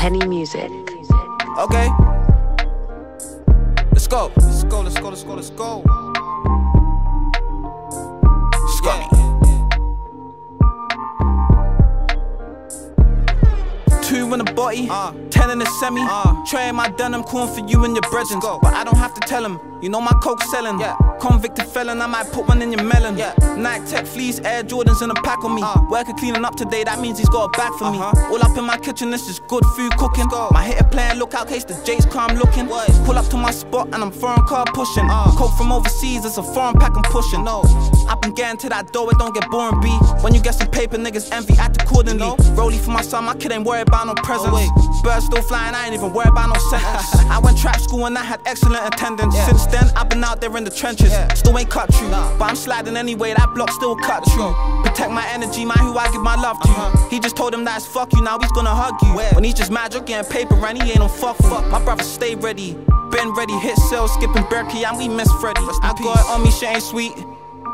Henny Music. Okay. Let's go. Let's go, let's go, let's go, let's go. Scummy. Two in the body, uh, ten in the semi. Uh, Tray my denim, corn for you and your brethren. But I don't have to tell them, you know my coke selling. Yeah. Convicted felon, I might put one in your melon. Yeah. Nike Tech fleece, Air Jordans in a pack on me. Uh, Working cleaning up today, that means he's got a bag for uh -huh. me. Uh-huh. All up in my kitchen, this is good food cooking. My hitter playing, look out, case the Jays come looking. What? Pull up to my spot and I'm foreign car pushing. Uh, Coke from overseas, it's a foreign pack I'm pushing. No. I've been getting to that door, it don't get boring, B. When you get some paper, niggas envy, act accordingly. Rolly for my son, my kid ain't worried about no presents. Oh, Birds still flying, I ain't even worried about no sentence. I went trap school and I had excellent attendance. Yeah. Since then, I've been out there in the trenches. Yeah. Still ain't cut true. Nah. But I'm sliding anyway, that block still cut true. Protect my energy, man, who I give my love to. Uh -huh. He just told him that's fuck you, now he's gonna hug you. Where? When he's just mad, you're getting paper and he ain't on fuck fuck. My brother stay ready. Been ready, hit sales, skipping Berkey, and we miss Freddy. I got it on me, shit ain't sweet.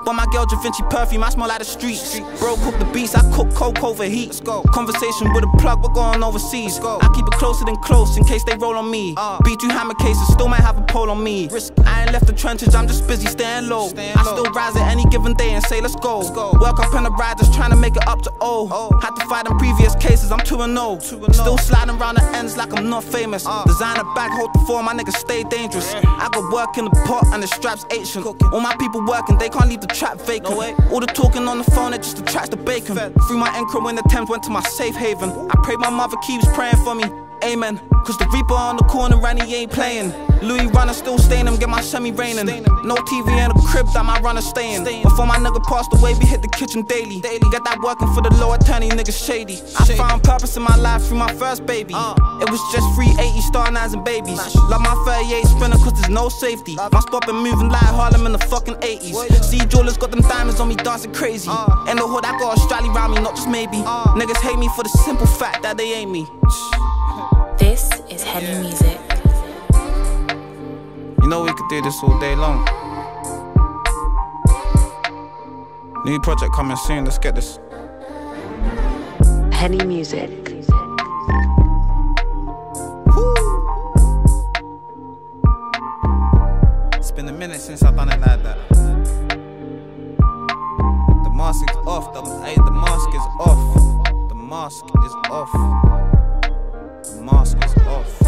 But my girl Da Vinci perfume, I smell like the streets. Bro, cook the beats, I cook coke over heat. Conversation with a plug, we're going overseas. Go. I keep it closer than close in case they roll on me. Uh. B2 hammer cases, still might have a pole on me. Risk. I ain't left the trenches, I'm just busy staying low. I still rise at any given day and say, let's go. Work up in the ride, just trying to make it up to O. Oh. Had to fight in previous cases, I'm 2 and 0. Still sliding around the ends like I'm not famous. Uh. Designer bag, hold the form, my niggas stay dangerous. I got work in the pot and the straps ancient. All my people working, they can't leave the trap vacant. No all the talking on the phone, it just attracts the bacon. Through my income when the Thames went to my safe haven. I pray my mother keeps praying for me. Amen. Cause the Reaper on the corner and ain't playing. Louis runner still staying him, get my semi raining. No TV in the crib that my runner staying. Before my nigga passed away, we hit the kitchen daily. Got that working for the low attorney, nigga shady. I found purpose in my life through my first baby. Uh. It was just free 80 star nines and babies. Love my 38 sprinter cause there's no safety. My spot been moving like Harlem in the fucking 80s. See, jewelers got them diamonds on me dancing crazy. Uh. In the hood, I got a strally round me, not just maybe. Uh. Niggas hate me for the simple fact that they ain't me. This is Henny yeah. Music. Could do this all day long. New project coming soon, let's get this. Henny Music. It's been a minute since I've done it like that. The mask is off, the, hey, the mask is off. The mask is off The mask is off.